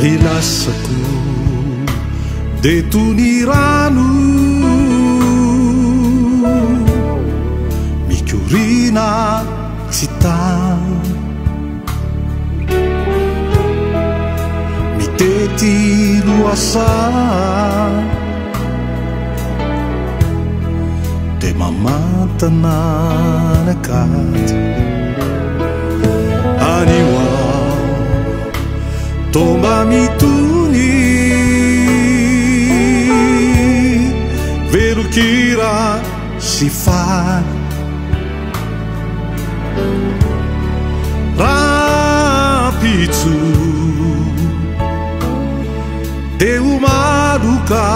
rilasku detuniranu micurina sita mi て etiluas mamantananakat anioa tomba mitony verokira sifa ra pitso de homadoka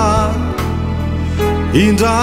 indra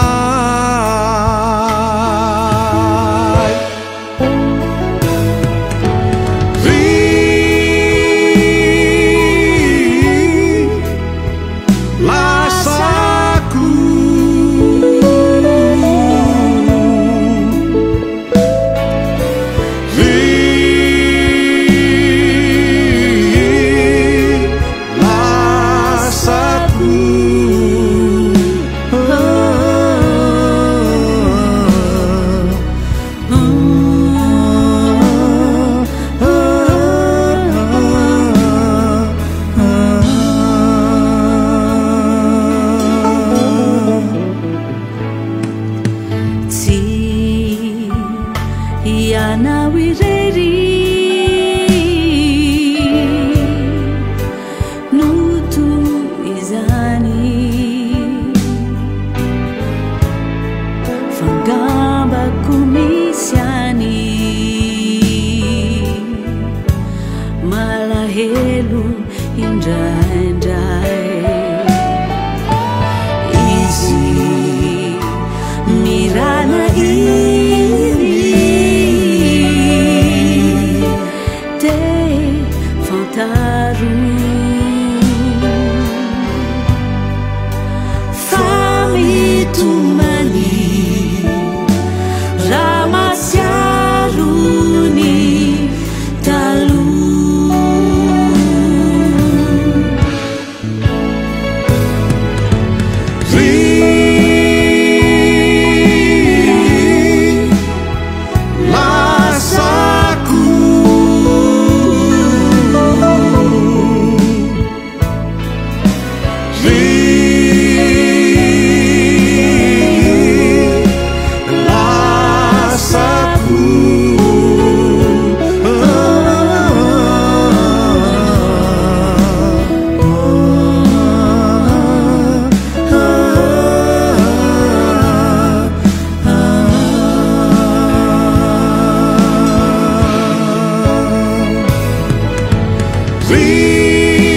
lu in jai jai Please.